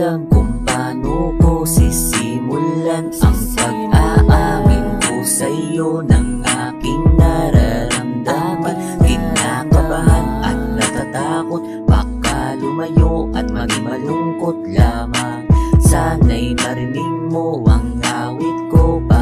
alam kung paano ko sisimulan Ang pag-aamin ko sa'yo ng aking nararamdaman. Kinakabahan at natatakot Baka lumayo at maging malungkot lamang. Sana'y marinig mo ang awit ko para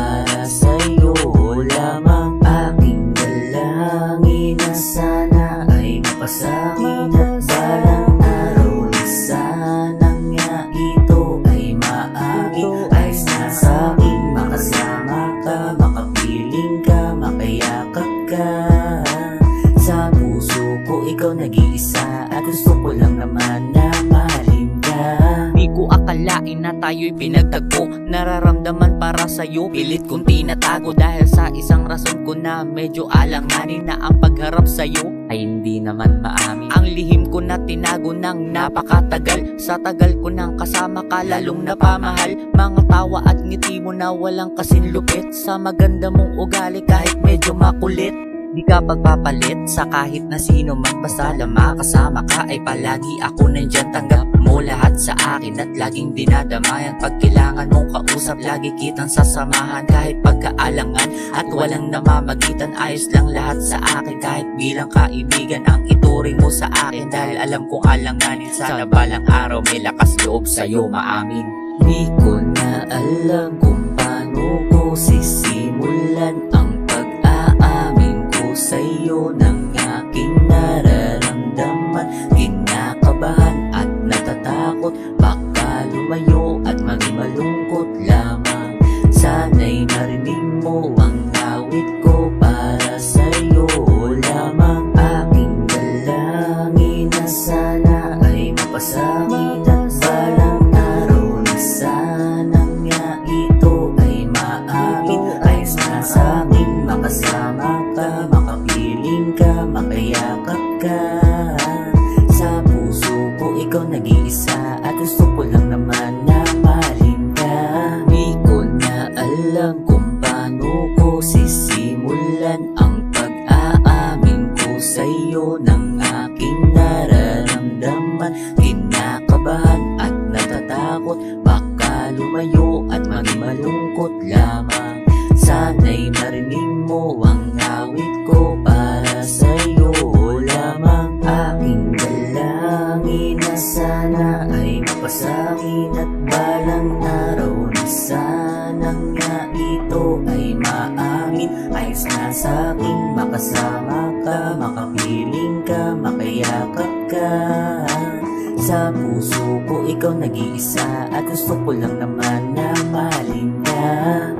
akalain na tayo'y pinagtagpo Nararamdaman para sa'yo Pilit kong tinatago. Dahil sa isang rason ko na Medyo alanganin na ang pagharap sa'yo Ay hindi naman maamin Ang lihim ko na tinago ng napakatagal. Sa tagal ko nang kasama ka lalong napamahal. Mga tawa at ngiti mo na walang kasinlupit. Sa maganda mong ugali kahit medyo makulit Di ka pagpapalit. Sa kahit na sino man Basta lang makasama ka ay palagi ako nandyan Tanggap sa akin at laging dinadamayan. Pag kailangan mong kausap lagi kitang sasamahan. Kahit pagkaalangan at walang namamagitan Ayos lang lahat sa akin. Kahit bilang kaibigan Ang ituring mo sa akin. Dahil alam kong alanganin Sana balang araw may lakas loob sa'yo maamin. Di ko na alam kung paano ko sisimulan Ang pag-aamin ko sa'yo ng aking nararamdaman natatakot Baka lumayo at maging malungkot lamang. Sana'y marinig mo ang awit ko para sa'yo. Lamang Aking dalangin na sana ay mapasakin at balang araw na sana nga ito ay maamin. Ayos na sa'kin makasama ka, makapiling ka, makayakap ka ko sa'yo ng aking nararamdaman. Kinakabahan at natatakot Baka lumayo at maging malungkot lamang. Sana'y marinig mo ang awit ko para sa'yo. Lamang Aking dalangin na sana ay mapasakin At balang araw na sana nga ito ay maamin. Ayos na sa'king makasama ka, makapiling ka, makayakap ka. Sa puso ko ikaw nag-iisa at gusto ko lang naman na mahalin ka